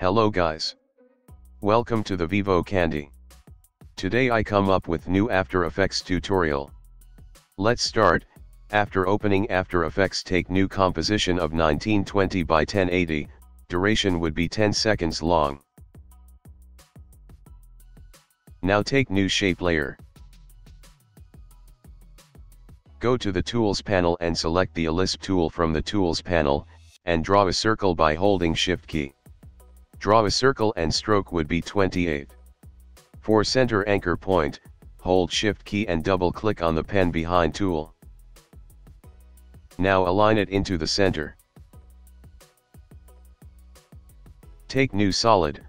Hello guys. Welcome to the Vevo Candy. Today I come up with new After Effects tutorial. Let's start, after opening After Effects take new composition of 1920 by 1080, duration would be 10 seconds long. Now take new shape layer. Go to the Tools panel and select the Ellipse tool from the Tools panel, and draw a circle by holding Shift key. Draw a circle and stroke would be 28. For center anchor point, hold Shift key and double click on the pan behind tool. Now align it into the center. Take new solid.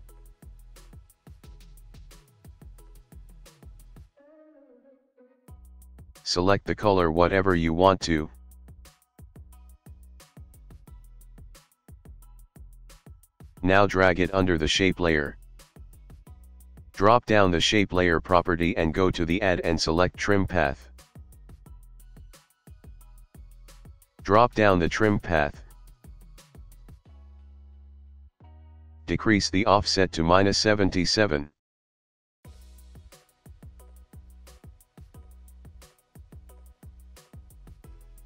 Select the color whatever you want to, Now drag it under the shape layer. Drop down the shape layer property and go to the add and select trim path. Drop down the trim path. Decrease the offset to minus 77.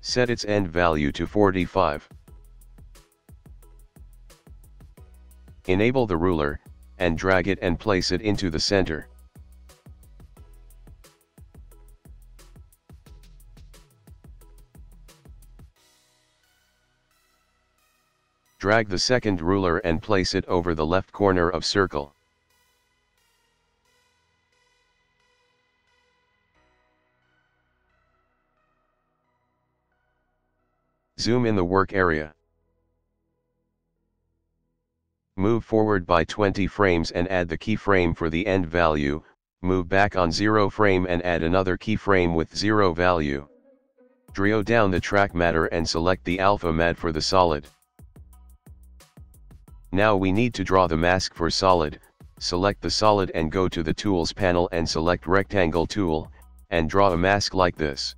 Set its end value to 45. Enable the ruler, and drag it and place it into the center. Drag the second ruler and place it over the left corner of circle. Zoom in the work area. Move forward by 20 frames and add the keyframe for the end value, move back on 0 frame and add another keyframe with 0 value. Draw down the track matte and select the alpha matte for the solid. Now we need to draw the mask for solid, select the solid and go to the tools panel and select rectangle tool, and draw a mask like this.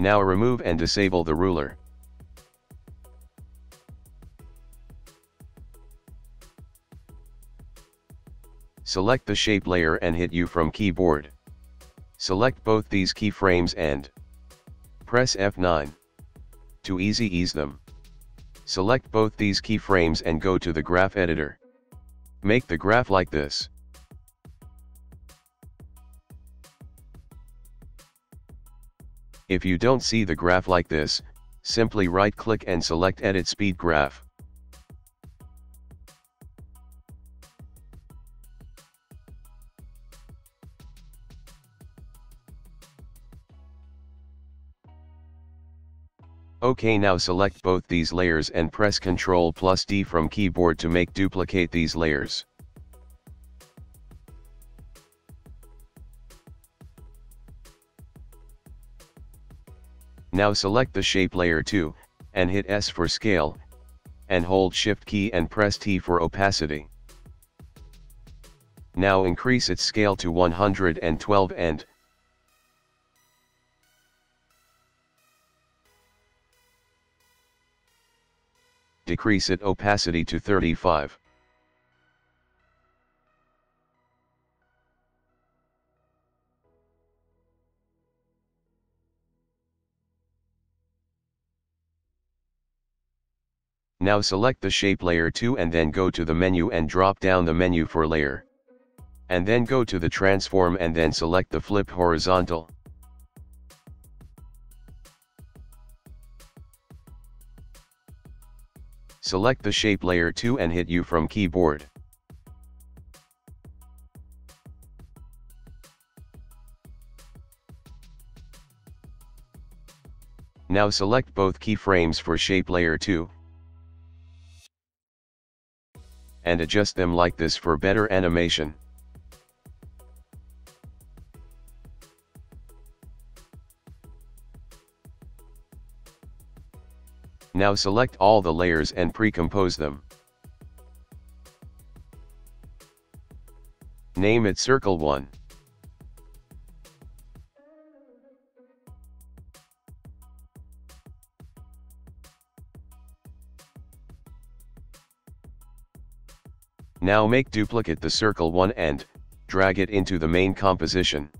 Now remove and disable the ruler. Select the shape layer and hit U from keyboard. Select both these keyframes and press F9 to easy ease them. Select both these keyframes and go to the graph editor. Make the graph like this. If you don't see the graph like this, simply right click and select edit speed graph. OK now select both these layers and press Ctrl plus D from keyboard to make duplicate these layers. Now select the shape layer 2, and hit S for scale, and hold shift key and press T for opacity. Now increase its scale to 112 and decrease it opacity to 35. Now select the shape layer 2 and then go to the menu and drop down the menu for layer. And then go to the transform and then select the flip horizontal. Select the shape layer 2 and hit U from keyboard. Now select both keyframes for shape layer 2, and adjust them like this for better animation. Now select all the layers and pre-compose them. Name it Circle 1. Now make duplicate the circle 1 and, drag it into the main composition.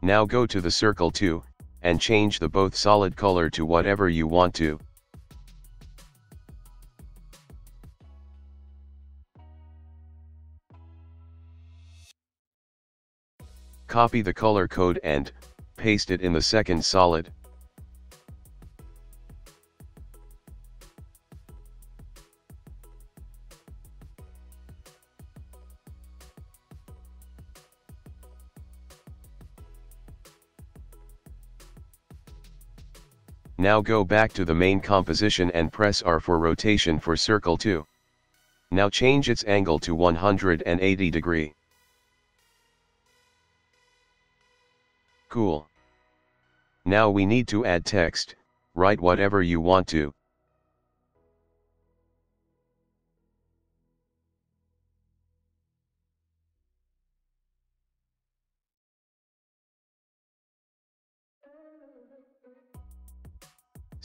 Now go to the circle 2, and change the both solid color to whatever you want to. Copy the color code and, paste it in the second solid. Now go back to the main composition and press R for rotation for circle 2. Now change its angle to 180 degree. Cool. Now we need to add text, write whatever you want to.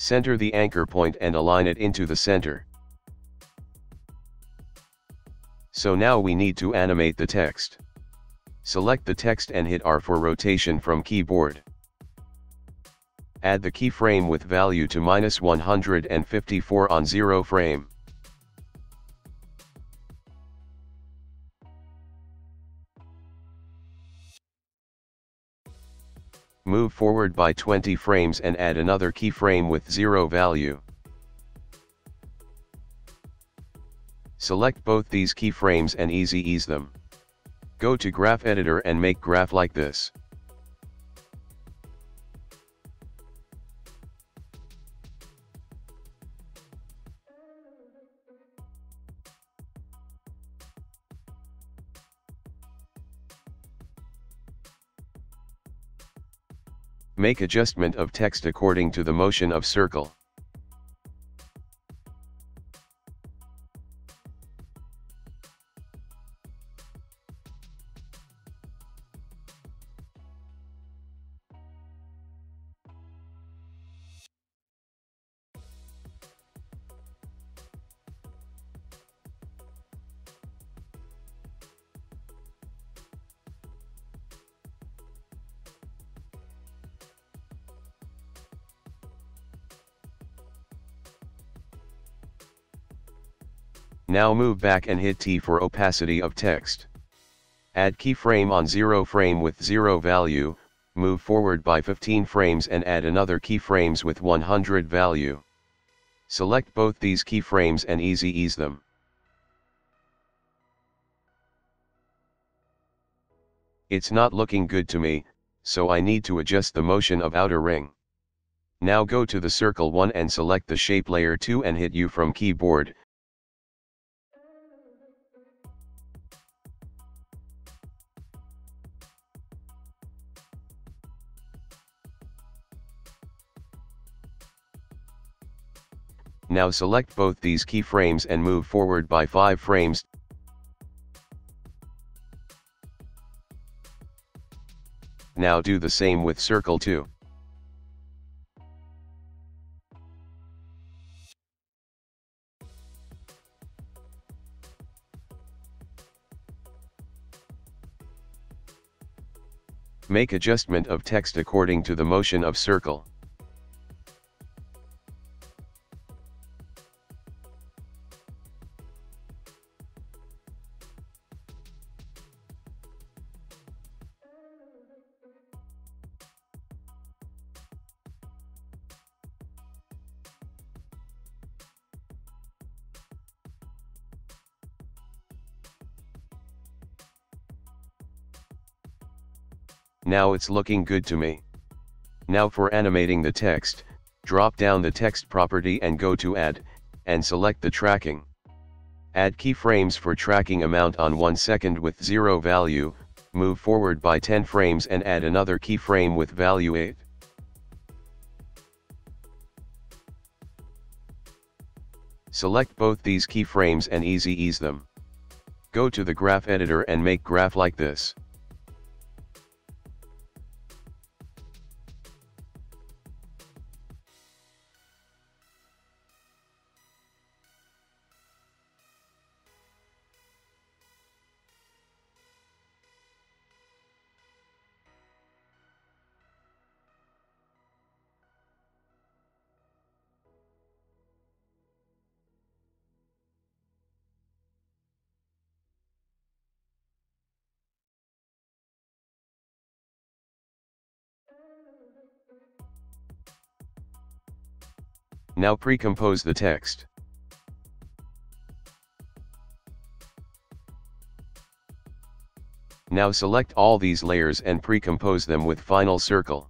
Center the anchor point and align it into the center. So now we need to animate the text. Select the text and hit R for rotation from keyboard. Add the keyframe with value to minus 154 on 0 frame. Move forward by 20 frames and add another keyframe with zero value. Select both these keyframes and easy ease them. Go to graph editor and make graph like this. Make adjustment of text according to the motion of circle. Now move back and hit T for opacity of text. Add keyframe on 0 frame with 0 value, move forward by 15 frames and add another keyframes with 100 value. Select both these keyframes and easy ease them. It's not looking good to me, so I need to adjust the motion of outer ring. Now go to the circle 1 and select the shape layer 2 and hit U from keyboard, Now select both these keyframes and move forward by 5 frames. Now do the same with circle 2. Make adjustment of text according to the motion of circle. Now it's looking good to me. Now for animating the text, drop down the text property and go to add, and select the tracking. Add keyframes for tracking amount on 1 second with 0 value, move forward by 10 frames and add another keyframe with value 8. Select both these keyframes and easy ease them. Go to the graph editor and make graph like this. Now pre-compose the text. Now select all these layers and pre-compose them with final circle.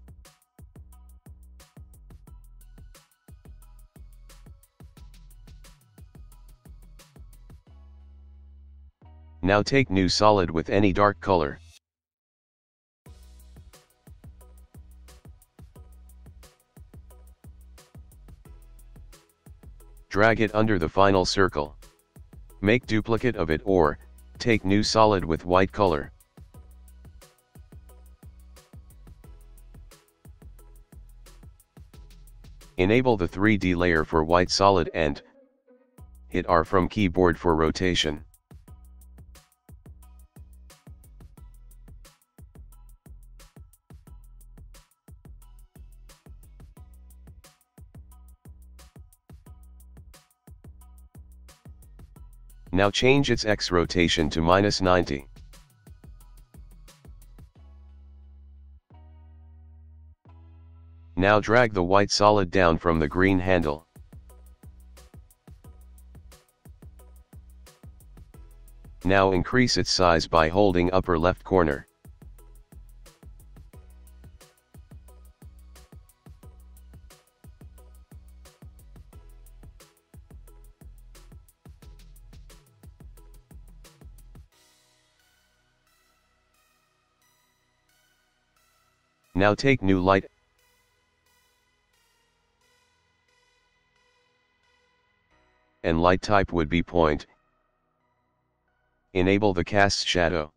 Now take new solid with any dark color. Drag it under the final circle. Make duplicate of it or, take new solid with white color. Enable the 3D layer for white solid and hit R from keyboard for rotation. Now change its X rotation to minus 90. Now drag the white solid down from the green handle. Now increase its size by holding upper left corner. Now take new light. And light type would be point. Enable the cast shadow.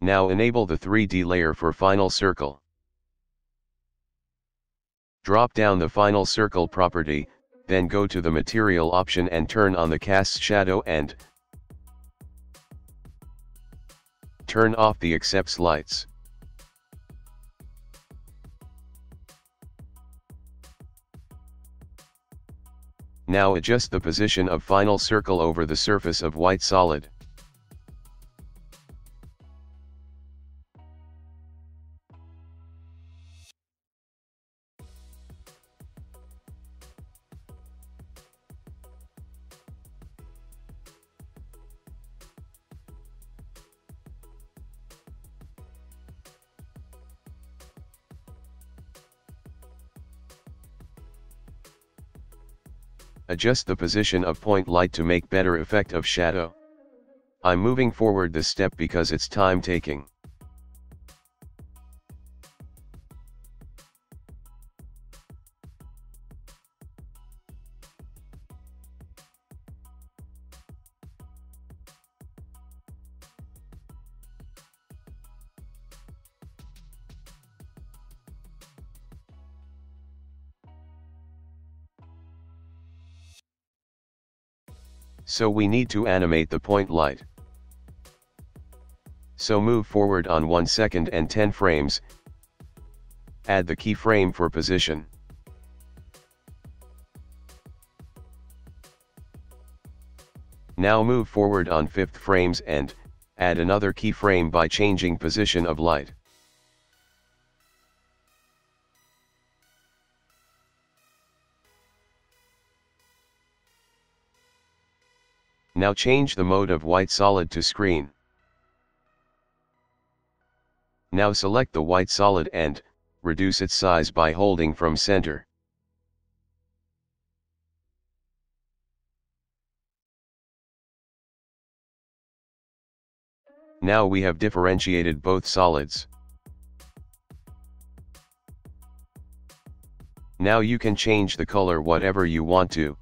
Now enable the 3D layer for final circle. Drop down the final circle property, then go to the material option and turn on the cast shadow and Turn off the accepts lights. Now adjust the position of final circle over the surface of white solid. Adjust the position of point light to make better effect of shadow. I'm moving forward this step because it's time taking. So we need to animate the point light. So move forward on 1 second and 10 frames. Add the keyframe for position. Now move forward on 5th frames and, add another keyframe by changing position of light. Now change the mode of white solid to screen. Now select the white solid and, reduce its size by holding from center. Now we have differentiated both solids. Now you can change the color whatever you want to.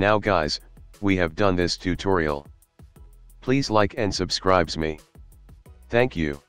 Now guys, we have done this tutorial. Please like and subscribes me. Thank you.